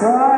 side.